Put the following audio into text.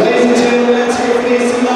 Ladies and gentlemen, let's.